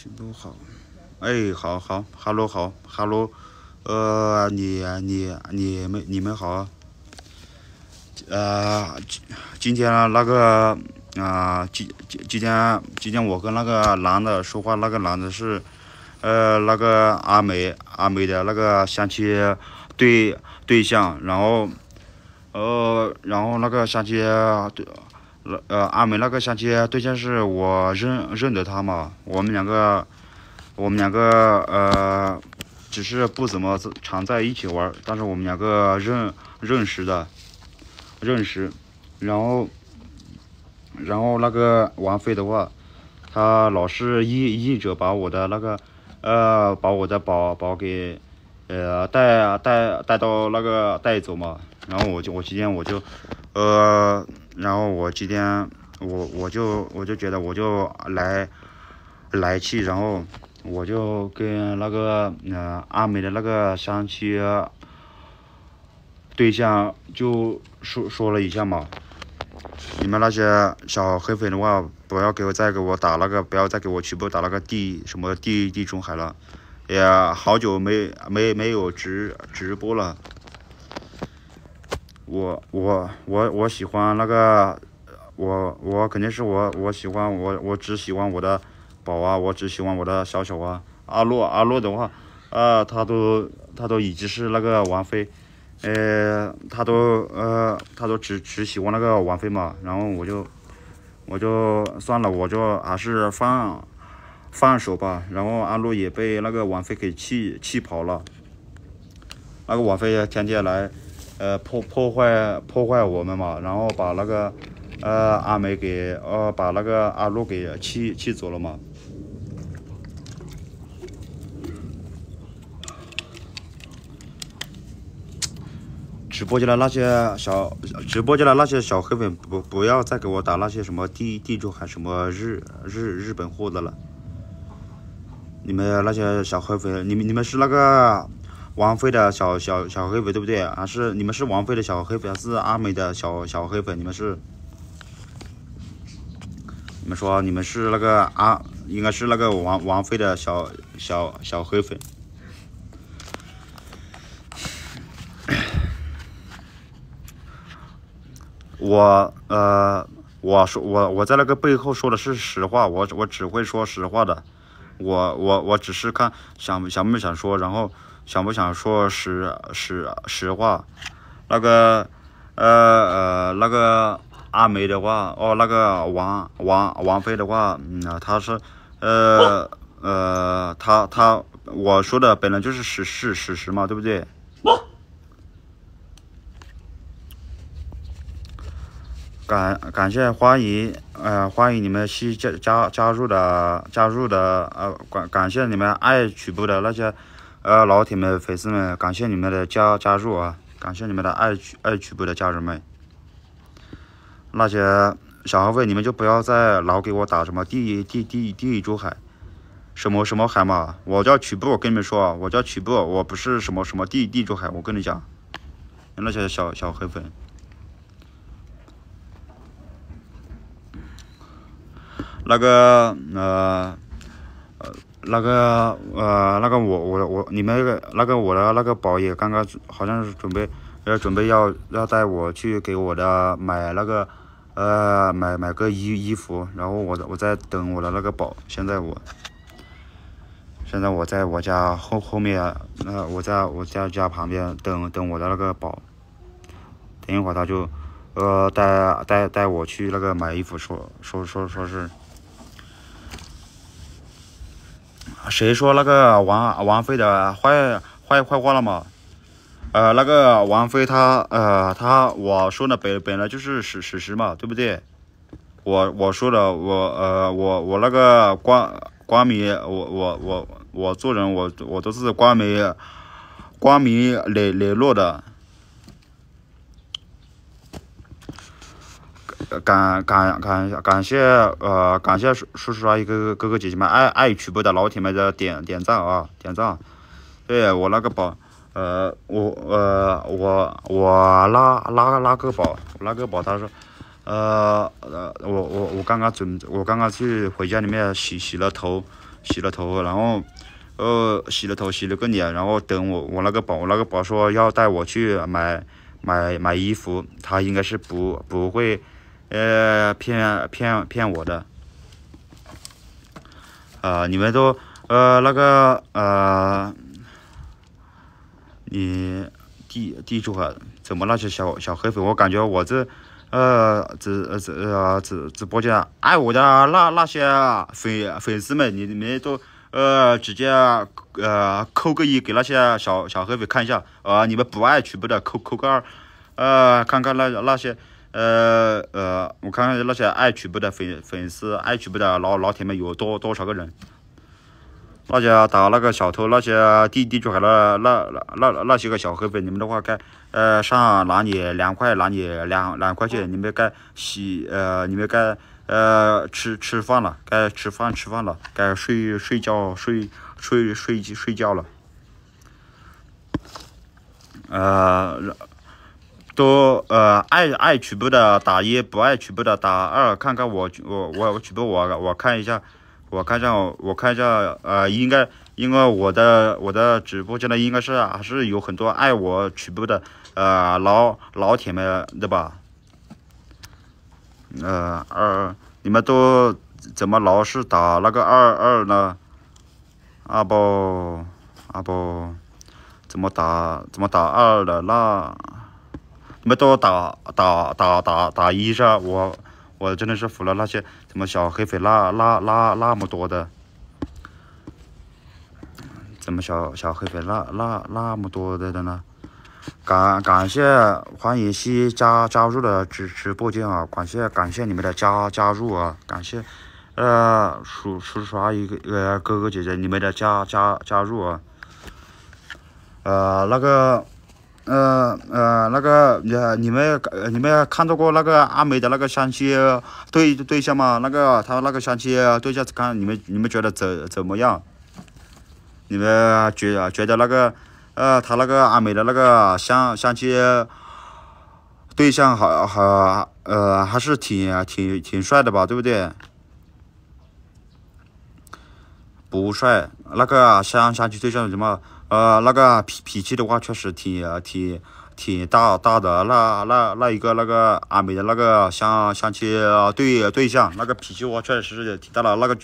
群都好，哎，好好，hello 好，hello，呃，你你你们你们好，呃，今今天那个啊，今今今天今天我跟那个男的说话，那个男的是，呃，那个阿美阿美的那个相亲对对象，然后，呃，然后那个相亲对。呃，阿美那个相亲对象是我认认得他嘛，我们两个，我们两个呃，只是不怎么常在一起玩，但是我们两个认认识的，认识，然后，然后那个王菲的话，他老是一一直把我的那个，呃，把我的宝宝给，呃，带带带到那个带走嘛，然后我就我今天我就，呃。然后我今天我我就我就觉得我就来来气，然后我就跟那个呃阿美的那个相亲对象就说说了一下嘛，你们那些小黑粉的话，不要给我再给我打那个，不要再给我直播打那个地什么地地中海了，也好久没没没有直直播了。我我我我喜欢那个，我我肯定是我我喜欢我我只喜欢我的宝啊，我只喜欢我的小小啊。阿洛阿洛的话，啊，他都他都已经是那个王妃，呃，他都呃他都只只喜欢那个王妃嘛。然后我就我就算了，我就还是放放手吧。然后阿洛也被那个王妃给气气跑了，那个王菲天天来。呃，破破坏破坏我们嘛，然后把那个呃阿美给呃把那个阿露给气气走了嘛。直播间的那些小直播间的那些小黑粉，不不要再给我打那些什么地地主还什么日日日本货的了。你们那些小黑粉，你们你们是那个？王菲的小小小黑粉对不对？还是你们是王菲的小黑粉，还是阿美的小小黑粉？你们是？你们说你们是那个阿，应该是那个王王菲的小小小黑粉。我呃，我说我我在那个背后说的是实话，我我只会说实话的。我我我只是看想想不想说，然后。想不想说实实实话？那个呃呃那个阿梅的话，哦那个王王王菲的话，嗯他是呃呃他他我说的本来就是事实事实嘛，对不对？感感谢欢迎呃欢迎你们新加加加入的加入的呃感感谢你们爱曲播的那些。呃，老铁们、粉丝们，感谢你们的加加入啊！感谢你们的爱爱曲播的家人们。那些小号费，你们就不要再老给我打什么地地地地中海，什么什么海嘛！我叫曲播，我跟你们说，我叫曲播，我不是什么什么地地中海，我跟你讲，那些小小黑粉，那个呃。那个呃，那个我我我你们那个那个我的那个宝也刚刚好像是准备要准备要要带我去给我的买那个呃买买个衣衣服，然后我我在等我的那个宝。现在我现在我在我家后后面，那我在我家家旁边等等我的那个宝。等一会儿他就呃带带带我去那个买衣服，说说说说是。谁说那个王王菲的坏坏坏话了嘛？呃，那个王菲她呃她我说的本本来就是事事实嘛，对不对？我我说的我呃我我那个光光明我我我我做人我我都是光明光明磊磊落的。感感感感谢呃感谢叔叔阿姨哥哥哥哥姐姐们爱爱曲播的老铁们的点点赞啊点赞，对我那个宝呃我呃我我拉拉拉个宝拉个宝他说呃呃我我我刚刚准我刚刚去回家里面洗洗了头洗了头，然后呃洗了头洗了个脸，然后等我我那个宝我那个宝说要带我去买买买衣服，他应该是不不会呃骗骗骗我的。啊，你们都呃那个呃，你地地主啊，怎么那些小小黑粉，我感觉我这呃直直呃直直播间爱我的那那些粉粉丝们，你们都呃直接呃扣个一给那些小小黑粉看一下啊，你们不爱曲播的扣扣个二，呃看看那那些。呃呃，我看看那些爱曲播的粉粉丝，爱曲播的老老铁们有多多少个人？那些打那个小偷，那些地地主海那那那那那些个小黑粉，你们的话该呃上哪里两块，哪里两两块钱，你们该洗呃，你们该呃吃吃饭了，该吃饭吃饭了，该睡睡觉睡睡睡睡觉了，呃。都呃爱爱曲布的打一，不爱曲布的打二。看看我我我曲布我我看一下，我看一下我看一下呃应该因为我的我的直播间呢应该是还是有很多爱我曲布的呃老老铁们对吧？呃二你们都怎么老是打那个二二呢？啊不啊不怎么打怎么打二的那？你们都打打打打打一下我我真的是服了那些什么小黑粉那那那那么多的，怎么小小黑粉那那那么多的的呢？感感谢欢迎西加加入的直直播间啊！感谢感谢你们的加加入啊！感谢呃叔叔叔阿姨呃哥哥姐姐你们的加加加入啊！呃那个。呃呃，那个你你们你们看到过那个阿美的那个相亲对对象吗？那个他那个相亲对象看你们你们觉得怎怎么样？你们觉觉得那个呃他那个阿美的那个相相亲对象好好呃还是挺挺挺帅的吧？对不对？不帅，那个相相亲对象什么？呃，那个脾脾气的话，确实挺挺挺大大的。那那那一个那个阿美的那个相相亲对对象，那个脾气话确实是挺大的。那个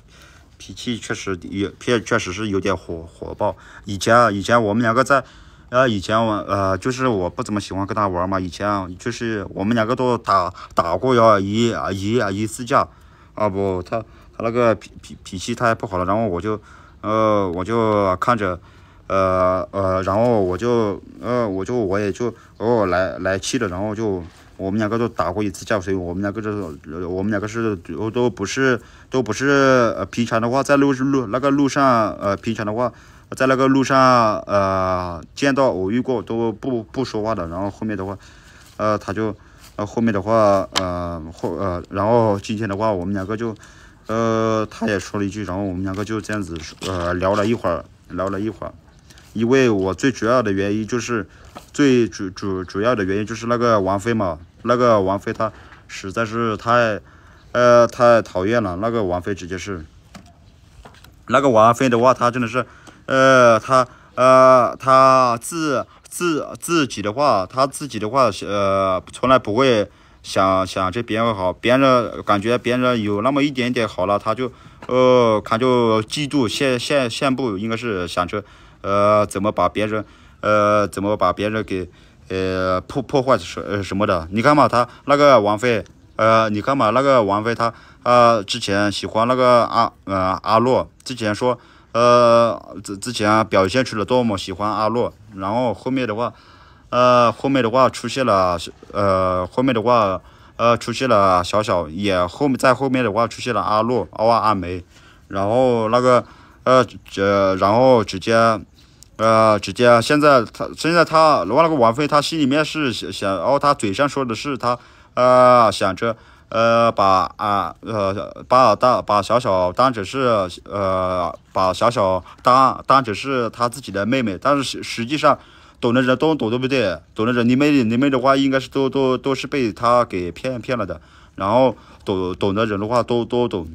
脾气确实也确确实是有点火火爆。以前以前我们两个在，呃，以前我呃就是我不怎么喜欢跟他玩嘛。以前就是我们两个都打打过呀一一啊一次架。啊不，他他那个脾脾脾气太不好了，然后我就呃我就看着。呃呃，然后我就呃我就我也就偶尔来来气了，然后就我们两个都打过一次架，所以我们两个就是我们两个是都都不是都不是呃平常的话在路路那个路上呃平常的话在那个路上呃见到偶遇过都不不说话的，然后后面的话呃他就呃后面的话呃后呃然后今天的话我们两个就呃他也说了一句，然后我们两个就这样子呃聊了一会儿聊了一会儿。因为我最主要的原因就是，最主主主要的原因就是那个王菲嘛，那个王菲她实在是太，呃，太讨厌了。那个王菲直接是，那个王菲的话，她真的是，呃，她呃，她自自自己的话，她自己的话，呃，从来不会想想着别人好，别人感觉别人有那么一点点好了，她就，呃，她就嫉妒羡羡羡慕，应该是想着。呃，怎么把别人，呃，怎么把别人给，呃，破破坏什呃什么的？你看嘛，他那个王菲，呃，你看嘛，那个王菲，她呃之前喜欢那个阿呃阿洛，之前说，呃之之前表现出了多么喜欢阿洛，然后后面的话，呃后面的话出现了，呃后面的话，呃出现了小小，也后面在后面的话出现了阿洛，阿阿梅，然后那个，呃这然后直接。呃，直接现在他现在他完那个王菲，他心里面是想想，哦，他嘴上说的是他呃想着呃把啊呃把大把小小当成是呃把小小当当成是他自己的妹妹，但是实实际上懂的人都懂，对不对？懂的人，你们你们的话应该是都都都是被他给骗骗了的，然后懂懂的人的话都都懂。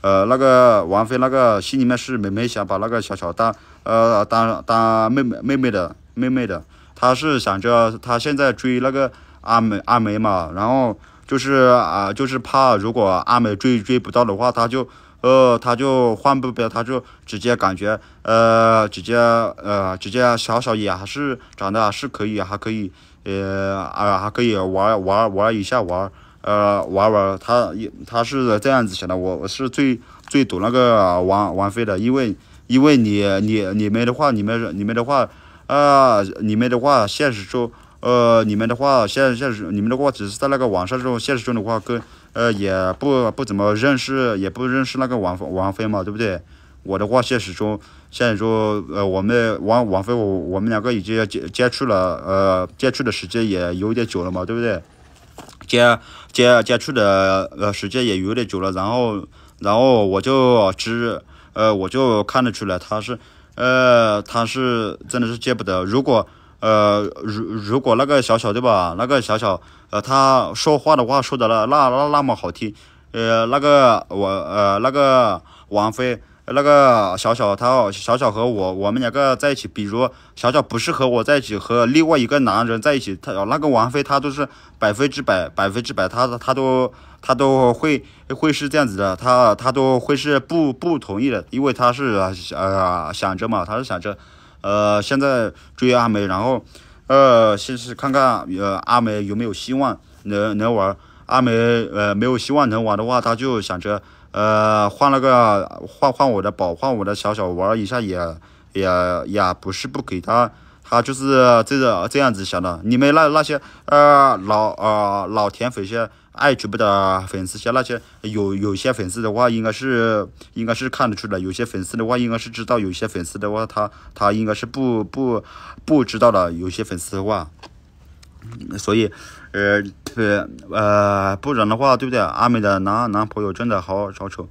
呃，那个王菲那个心里面是没没想把那个小小当呃当当妹妹妹妹的妹妹的，她是想着她现在追那个阿美阿梅嘛，然后就是啊就是怕如果阿美追追不到的话，她就呃她就换不了，她就直接感觉呃直接呃直接小小也还是长得还是可以，还可以呃啊还可以玩玩玩一下玩。呃，玩玩，他他是这样子想的，我我是最最懂那个王王菲的，因为因为你你你们的话，你们你们的话，啊，你们的话，现实中，呃，你们的话，现现实，你们的话，只是在那个网上中，现实中的话，跟呃也不不怎么认识，也不认识那个王王菲嘛，对不对？我的话，现实中，现实中，呃，我们王王菲，我我们两个已经接接触了，呃，接触的时间也有点久了嘛，对不对？接接接触的呃时间也有点久了，然后然后我就知呃我就看得出来他是呃他是真的是接不得。如果呃如如果那个小小对吧，那个小小呃他说话的话说的那那那那么好听，呃那个我呃那个王菲。那个小小他小小和我我们两个在一起，比如小小不是和我在一起，和另外一个男人在一起，他那个王菲他都是百分之百百分之百，他他都他都会会是这样子的，他他都会是不不同意的，因为他是呃想着嘛，他是想着呃现在追阿梅，然后呃先是看看呃阿梅有没有希望能能玩，阿梅呃没有希望能玩的话，他就想着。呃，换了个换换我的宝，换我的小小玩一下也也也不是不给他，他就是这个这样子想的。你们那那些呃老呃老田粉些爱直播的粉丝些那些有有些粉丝的话，应该是应该是看得出来，有些粉丝的话应该是知道，有些粉丝的话他他应该是不不不知道的，有些粉丝的话，所以。呃，对，呃，不然的话，对不对？阿美的男男朋友真的好好丑，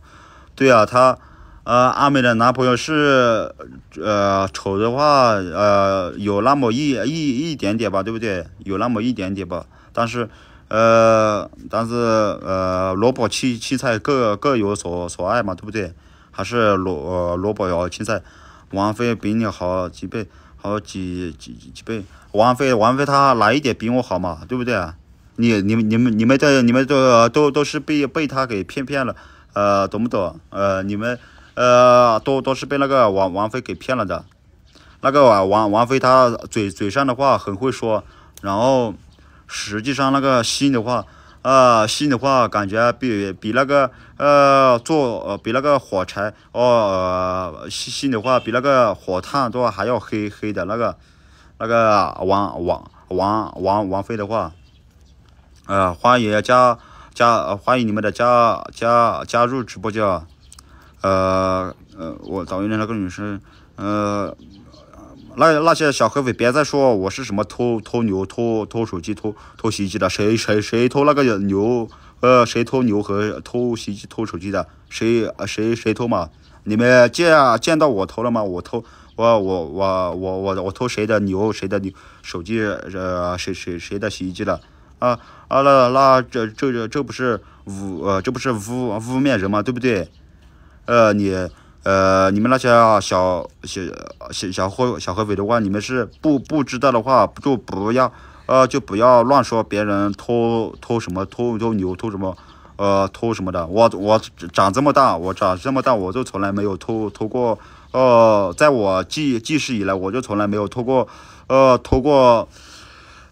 对啊，他，呃，阿美的男朋友是，呃，丑的话，呃，有那么一一一点点吧，对不对？有那么一点点吧，但是，呃，但是，呃，萝卜青青菜各各有所所爱嘛，对不对？还是萝萝卜要青菜，王菲比你好几倍。好几几几倍，王菲王菲她哪一点比我好嘛？对不对啊？你你们你们你们的你们都都都是被被他给骗骗了，呃，懂不懂？呃，你们呃都都是被那个王王菲给骗了的。那个王王菲她嘴嘴上的话很会说，然后实际上那个心的话。啊，心的话，感觉比比那个呃做呃比那个火柴哦，心心的话比那个火炭的话还要黑黑的那个那个王王王王王菲的话，呃，欢迎加加欢迎你们的加加加入直播间，呃呃，我找一那个女生，呃。那那些小黑粉别再说我是什么偷偷牛、偷偷手机、偷偷洗衣机的，谁谁谁偷那个牛？呃，谁偷牛和偷洗衣机、偷手机的？谁谁谁偷嘛？你们见见到我偷了吗？我偷，我我我我我我偷谁的牛？谁的牛手机？呃，谁谁谁的洗衣机的？啊啊，那那这这这不是污呃这不是污污蔑人吗？对不对？呃，你。呃，你们那些小小小小黑小黑粉的话，你们是不不知道的话，就不要呃，就不要乱说别人偷偷什么偷偷牛偷什么呃偷什么的。我我长这么大，我长这么大，我就从来没有偷偷过。呃，在我记记事以来，我就从来没有偷过呃偷过。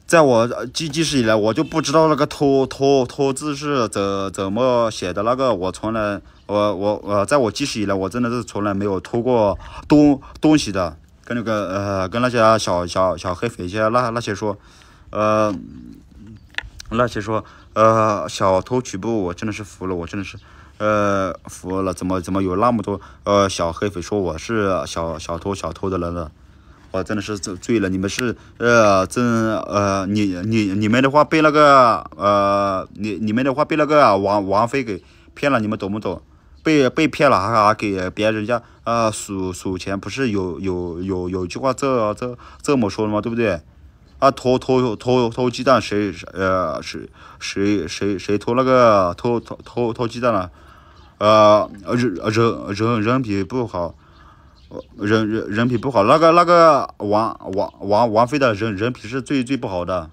在我记记事以来，我就不知道那个偷偷偷字是怎怎么写的。那个我从来，我我我，在我记事以来，我真的是从来没有偷过东东西的。跟那个呃，跟那些小小小黑粉些那那些说，呃，那些说呃小偷取步，我真的是服了，我真的是呃服了。怎么怎么有那么多呃小黑粉说我是小小偷小偷的人呢？我真的是醉醉了，你们是呃真呃你你你们的话被那个呃你你们的话被那个王王菲给骗了，你们懂不懂？被被骗了还还给别人家呃数数钱，不是有有有有句话这这这么说的吗？对不对？啊偷偷偷偷鸡蛋谁呃谁谁谁谁偷那个偷偷偷偷鸡蛋了？呃人人人人品不好，人人人品不好。那个那个王王王王菲的人人品是最最不好的。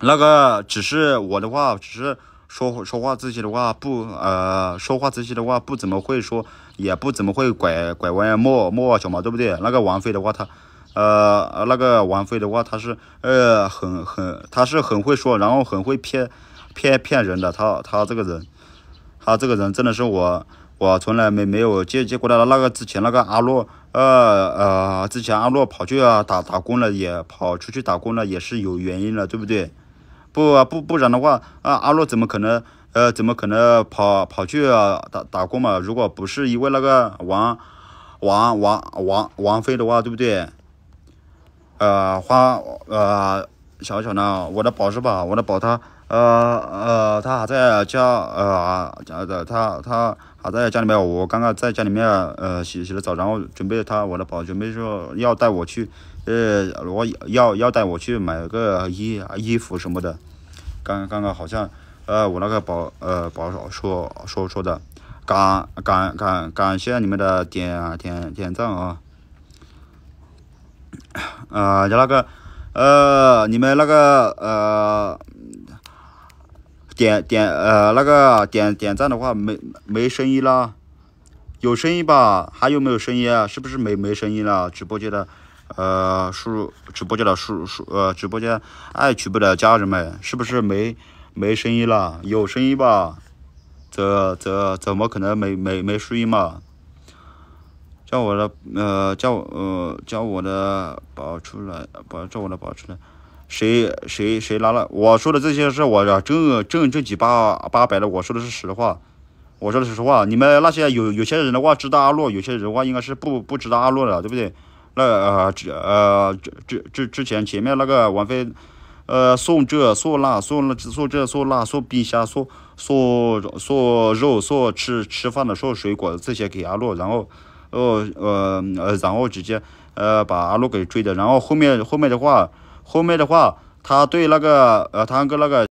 那个只是我的话，只是说说话自己的话不呃，说话自己的话不怎么会说，也不怎么会拐拐弯抹抹小毛，对不对？那个王菲的话，她呃那个王菲的话，她是呃很很，她是很会说，然后很会骗骗骗人的。她她这个人，她这个人真的是我我从来没没有见见过的。那个之前那个阿洛，呃呃，之前阿洛跑去啊打打工了，也跑出去打工了，也是有原因的，对不对？不不不然的话，啊阿洛怎么可能呃怎么可能跑跑去啊打打工嘛？如果不是因为那个王王王王王菲的话，对不对？呃花呃想想呢，我的宝是吧？我的宝他呃呃他还在家呃家的他他还在家里面。我刚刚在家里面呃洗洗了澡，然后准备他我的宝准备说要带我去呃我要要带我去买个衣衣服什么的。刚刚刚好像，呃，我那个宝呃宝说说说的，感感感感谢你们的点点点赞啊，呃，就那个呃，你们那个呃点点呃那个点点赞的话没没声音了，有声音吧？还有没有声音啊？是不是没没声音了？直播间的。呃，输入直播间的输输呃，直播间爱曲播的家人们，是不是没没声音了？有声音吧？这这怎么可能没没没声音嘛？叫我的呃叫呃叫我的宝出来，宝叫我的宝出来。谁谁谁拿了？我说的这些是我正正正经八八百的，我说的是实话，我说的是实话。你们那些有有些人的话知道阿洛，有些人的话应该是不不知道阿洛的，对不对？那呃之呃之之之之前前面那个王菲，呃送这送那送那送这送那送冰箱送送送肉送吃吃饭的送水果这些给阿洛，然后呃呃呃然后直接呃把阿洛给追的，然后后面后面的话后面的话他对那个呃他跟那个